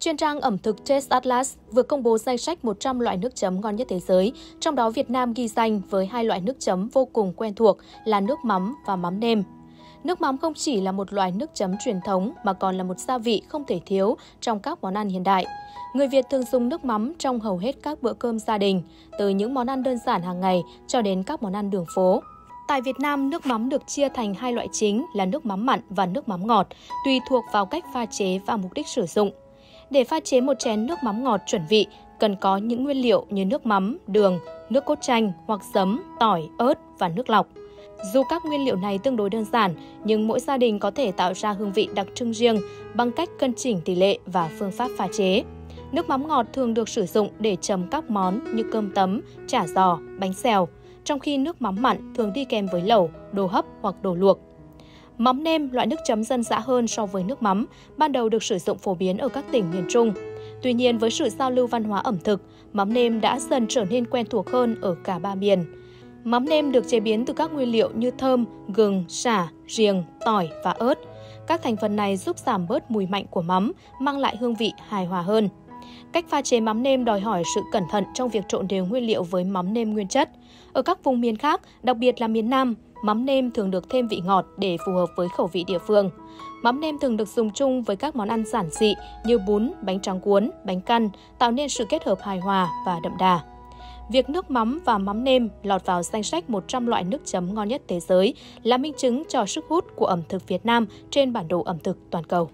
Chuyên trang ẩm thực Taste Atlas vừa công bố danh sách 100 loại nước chấm ngon nhất thế giới, trong đó Việt Nam ghi danh với hai loại nước chấm vô cùng quen thuộc là nước mắm và mắm nêm. Nước mắm không chỉ là một loại nước chấm truyền thống mà còn là một gia vị không thể thiếu trong các món ăn hiện đại. Người Việt thường dùng nước mắm trong hầu hết các bữa cơm gia đình, từ những món ăn đơn giản hàng ngày cho đến các món ăn đường phố. Tại Việt Nam, nước mắm được chia thành hai loại chính là nước mắm mặn và nước mắm ngọt, tùy thuộc vào cách pha chế và mục đích sử dụng. Để pha chế một chén nước mắm ngọt chuẩn vị, cần có những nguyên liệu như nước mắm, đường, nước cốt chanh hoặc giấm, tỏi, ớt và nước lọc. Dù các nguyên liệu này tương đối đơn giản, nhưng mỗi gia đình có thể tạo ra hương vị đặc trưng riêng bằng cách cân chỉnh tỷ lệ và phương pháp pha chế. Nước mắm ngọt thường được sử dụng để chấm các món như cơm tấm, chả giò, bánh xèo, trong khi nước mắm mặn thường đi kèm với lẩu, đồ hấp hoặc đồ luộc. Mắm nêm, loại nước chấm dân dã hơn so với nước mắm, ban đầu được sử dụng phổ biến ở các tỉnh miền Trung. Tuy nhiên, với sự giao lưu văn hóa ẩm thực, mắm nêm đã dần trở nên quen thuộc hơn ở cả ba miền. Mắm nêm được chế biến từ các nguyên liệu như thơm, gừng, sả, riềng, tỏi và ớt. Các thành phần này giúp giảm bớt mùi mạnh của mắm, mang lại hương vị hài hòa hơn. Cách pha chế mắm nêm đòi hỏi sự cẩn thận trong việc trộn đều nguyên liệu với mắm nêm nguyên chất. Ở các vùng miền khác, đặc biệt là miền Nam, mắm nêm thường được thêm vị ngọt để phù hợp với khẩu vị địa phương. Mắm nêm thường được dùng chung với các món ăn giản dị như bún, bánh tráng cuốn, bánh căn, tạo nên sự kết hợp hài hòa và đậm đà. Việc nước mắm và mắm nêm lọt vào danh sách 100 loại nước chấm ngon nhất thế giới là minh chứng cho sức hút của ẩm thực Việt Nam trên bản đồ ẩm thực toàn cầu.